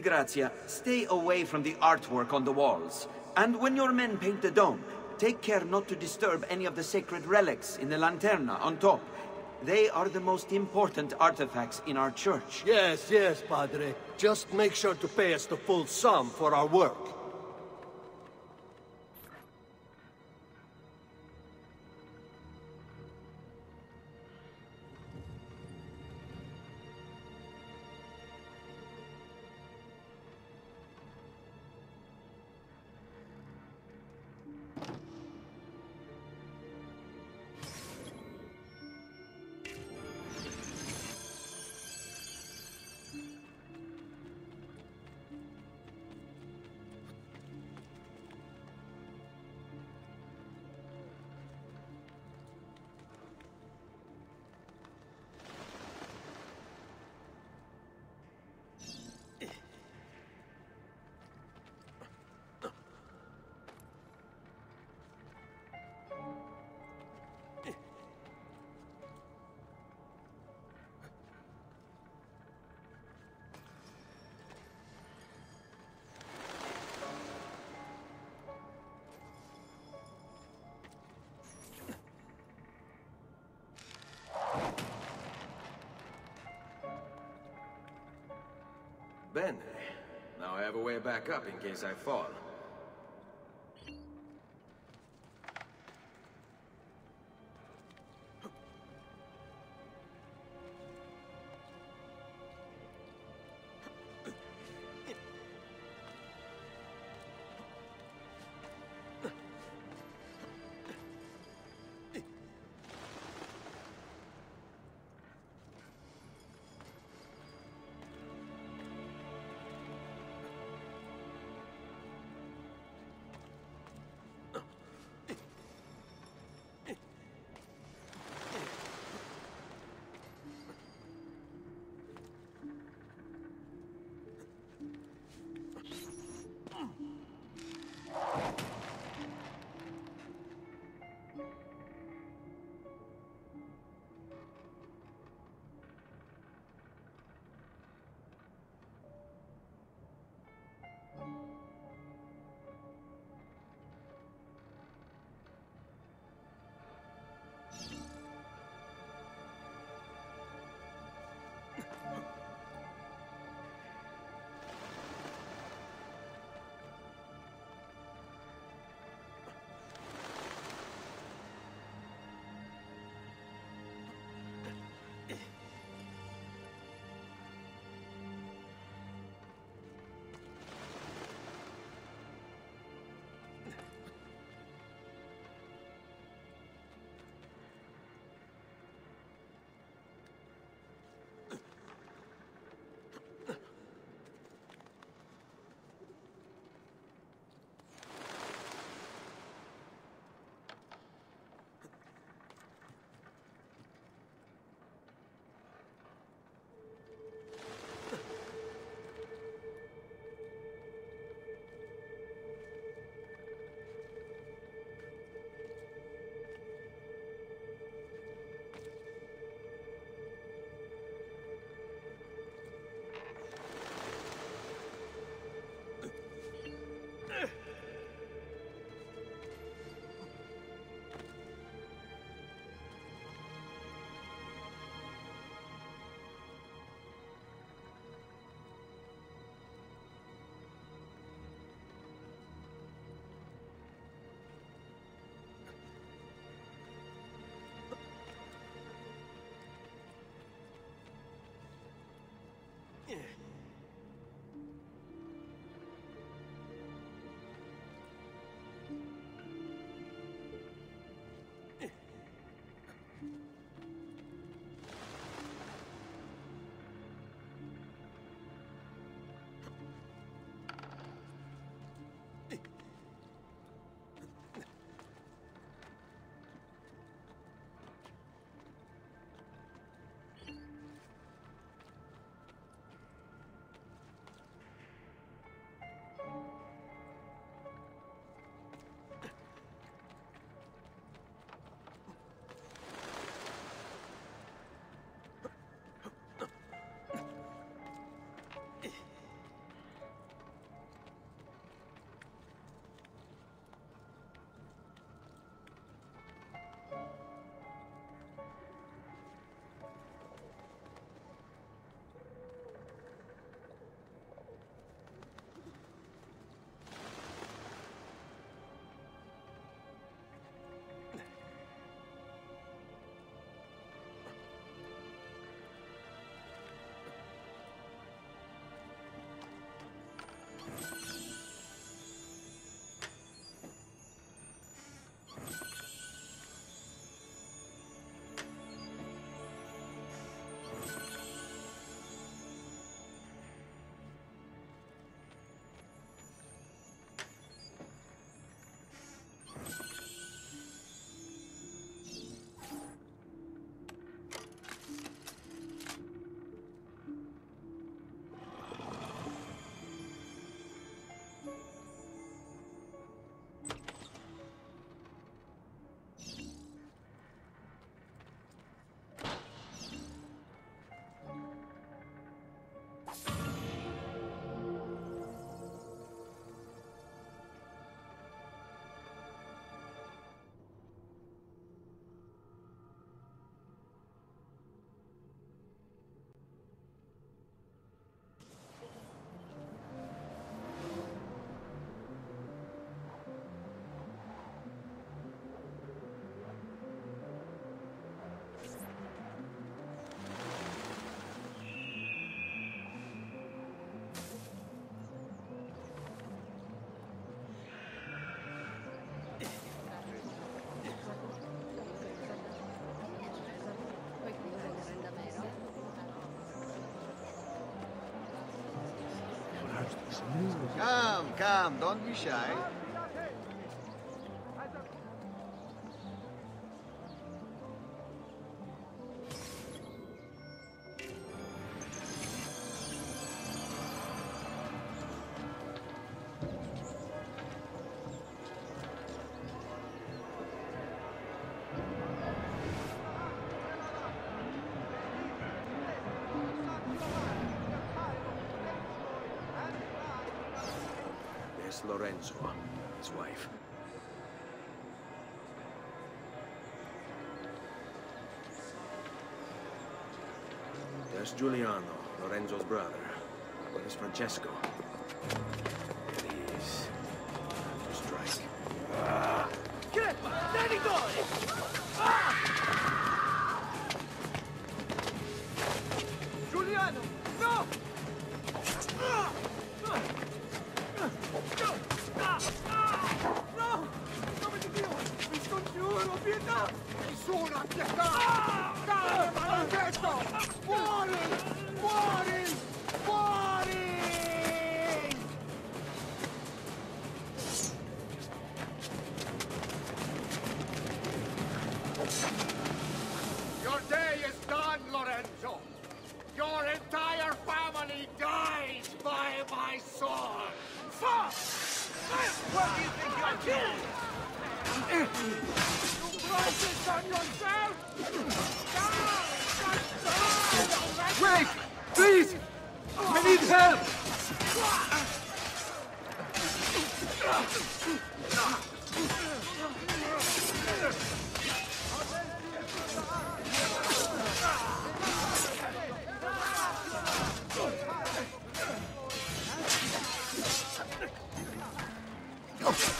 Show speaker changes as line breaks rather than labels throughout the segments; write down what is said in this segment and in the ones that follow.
Di Grazia, stay away from the artwork on the walls. And when your men paint the dome, take care not to disturb any of the sacred relics in the lanterna on top. They are the most important artifacts in our church.
Yes, yes, Padre. Just make sure to pay us the full sum for our work.
Bene. Now I have a way back up in case I fall.
Come, come, don't be shy.
Lorenzo, his wife. There's Giuliano, Lorenzo's brother. Where's Francesco?
What do you think you're doing? You brought this on yourself? Die! Wait! Please! I need help! Oh.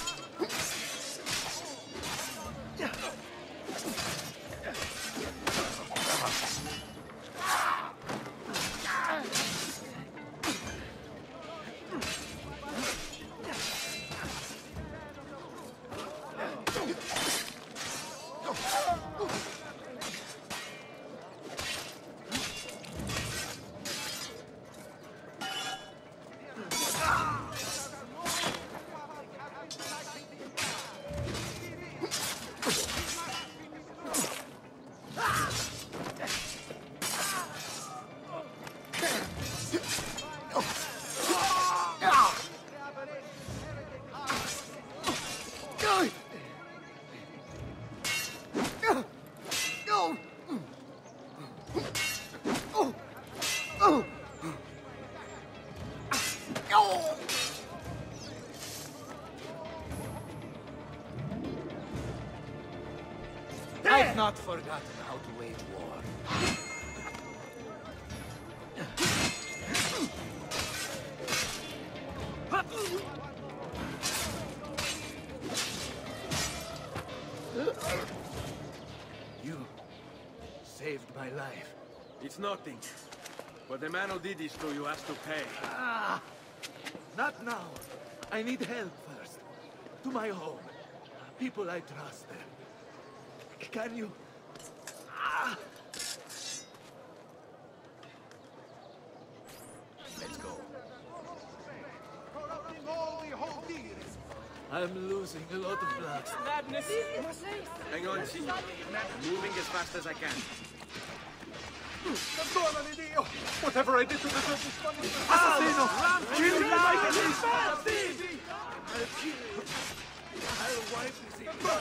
I've not forgotten how to wage war. You saved my life.
It's nothing. But the man who did this to you has to pay.
Ah! Not now. I need help first. To my home. People I trust there. Can you... Ah!
Let's go.
I'm losing a lot of blood. Madness.
Hang on, signor. I'm moving as fast as I can.
Dio! Whatever I did to deserve this punishment! Assassino! Kill like a thief! I'll kill you! I'll wipe this entire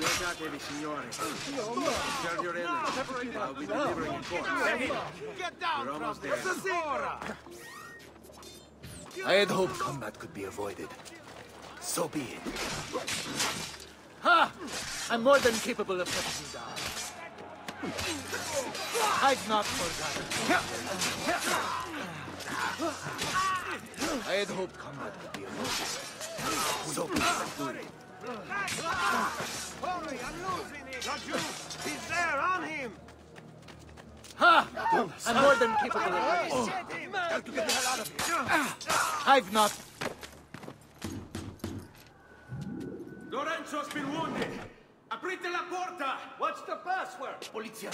Lasciatevi, signore. Serve your. I'll be delivering in court.
Get down
We're.
I had hoped combat could be avoided. So be it. Ha! I'm more than capable of cutting you down. I've not forgotten. I had hoped combat would be avoided. So be it.
Hurry, I'm losing it! Raju, he's there, on him!
Ha! I'm more than capable of I've
set him!
Got to get the hell out of here. I've not.
Lorenzo's been wounded. Aprite la porta!
What's the password? Polizia,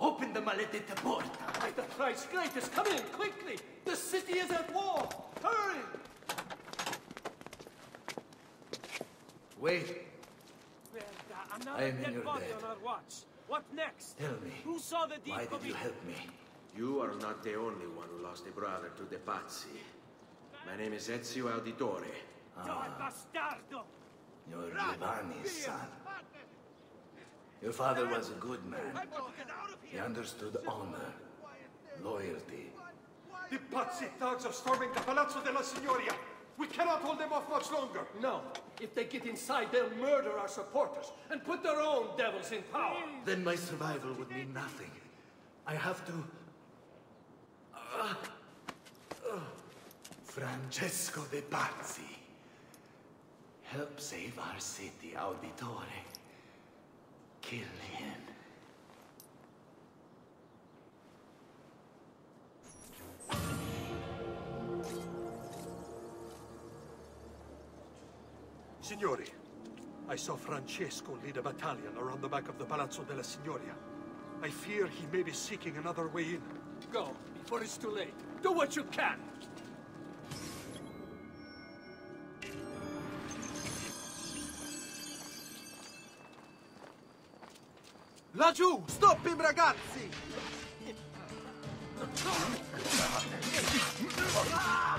Open the maledetta porta.
By the Christ greatest, come in, quickly! The city is at war! Hurry!
Wait,
Another
I am in
dead
your
body
debt.
on our watch. What next?
tell me,
Who saw the deed
why did you help me?
You are not the only one who lost a brother to the Pazzi. My name is Ezio Auditore.
Joe ah. bastardo!
You're Giovanni's son. Your father was a good man. He understood honor, loyalty.
The Pazzi thugs are storming the Palazzo della Signoria. We cannot hold them off much longer.
No. If they get inside, they'll murder our supporters and put their own devils in power.
Then my survival would mean nothing. I have to... Ah. Ah. Francesco de Pazzi. Help save our city, Auditore. Kill him.
Signori, I saw Francesco lead a battalion around the back of the Palazzo della Signoria. I fear he may be seeking another way in.
Go, before it's too late. Do what you can.
Laggiù! Stoppim, ragazzi!
Ah!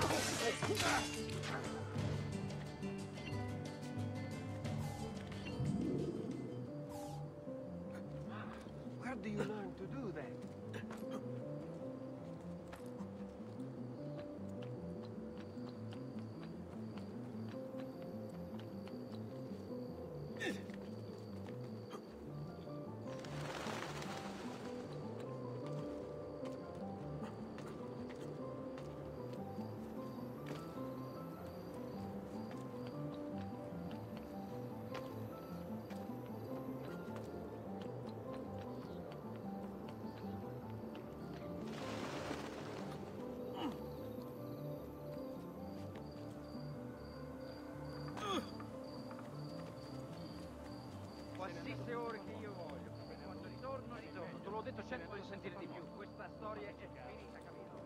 Voglio sentire di più. Questa storia è finita, capito?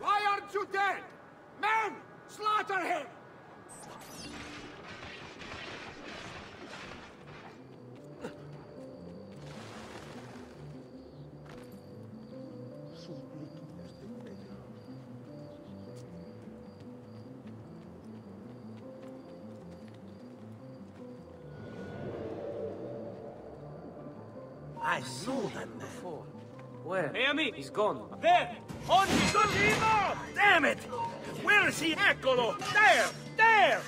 Why aren't you dead? Men! Slaughter him!
I saw that man.
Where?
Hey, amici!
He's gone.
There! On his
Damn it! Where is he? Eccolo! There! There!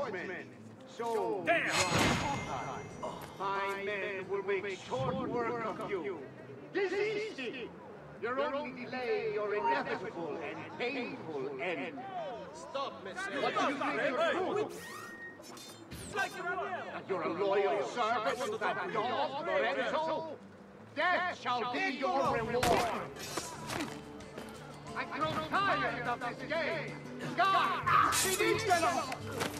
Master swordsman. So,
Damn!
my men will make short work of you. Desist! Your only delay your inevitable and painful end.
Stop, miss.
What do you think you're doing? That you're a loyal servant to that dog, Lorenzo? Death shall be your reward. I grow tired of this game. God, ah! finitelo!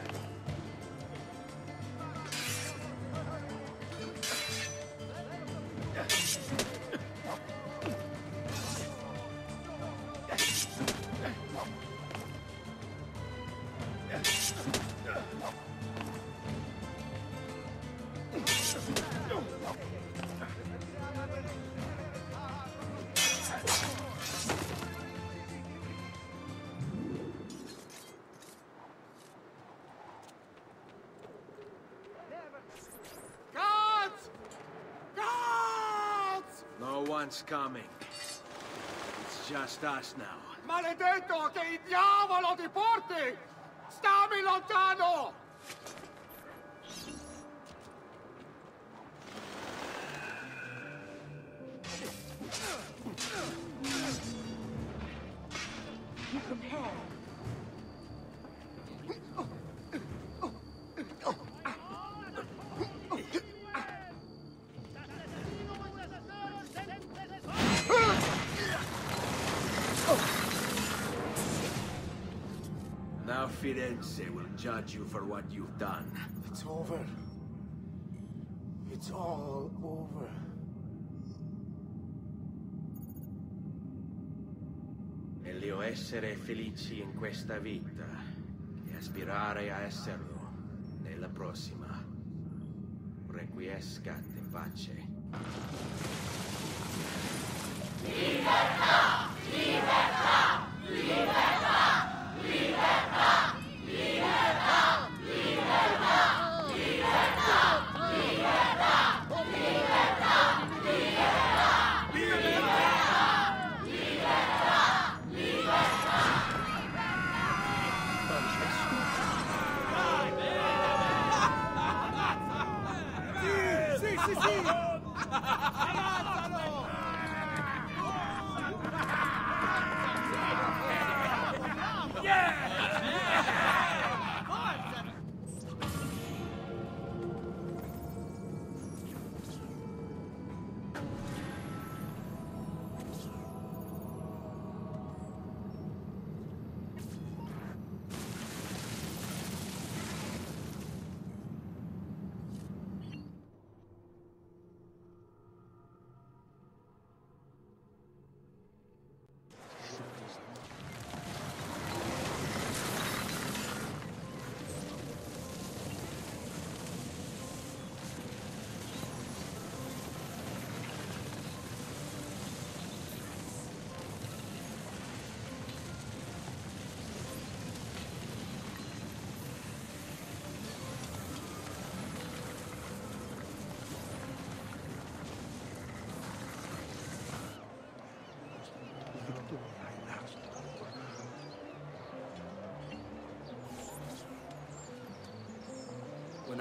one's coming. It's just us now.
Maledetto, che il diavolo ti porti! Stammi lontano!
Firenze will judge you for what you've done.
It's over. It's all over.
Meglio essere felici in questa vita che aspirare a esserlo nella prossima. Requiescat in pace.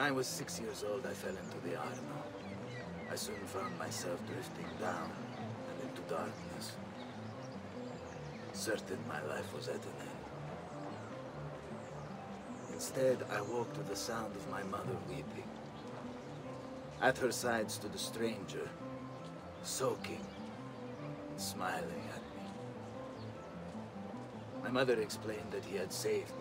When I was six years old, I fell into the Arno. I soon found myself drifting down and into darkness. Certain my life was at an end. Instead, I woke to the sound of my mother weeping. At her side stood a stranger, soaking and smiling at me. My mother explained that he had saved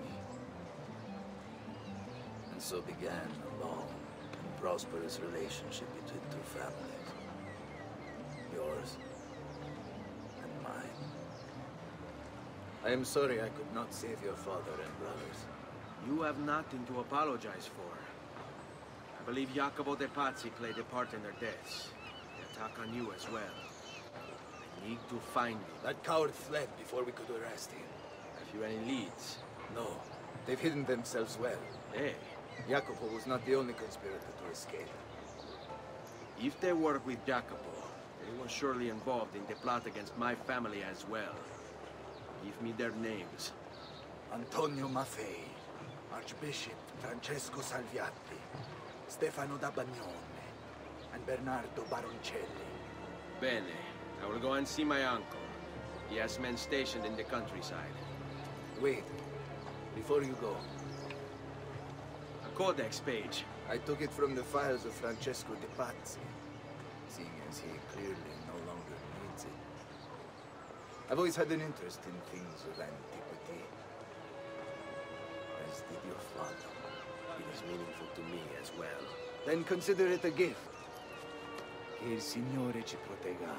so began a long and prosperous relationship between two families. Yours and mine. I am sorry I could not save your father and brothers.
You have nothing to apologize for. I believe Jacopo de Pazzi played a part in their deaths. The attack on you as well. I need to find him.
That coward fled before we could arrest him.
Have you any leads?
No, they've hidden themselves well.
Hey,
Jacopo was not the only conspirator to escape.
if they work with Jacopo, they were surely involved in the plot against my family as well. Give me their names.
Antonio Maffei, Archbishop Francesco Salviati, Stefano da Bagnone, and Bernardo Baroncelli.
Bene. I will go and see my uncle. He has men stationed in the countryside.
Wait, before you go,
codex page.
I took it from the files of Francesco de Pazzi, seeing as he clearly no longer needs it. I've always had an interest in things of antiquity, as did your father.
It is meaningful to me as well.
Then consider it a gift. Che il Signore ci protegga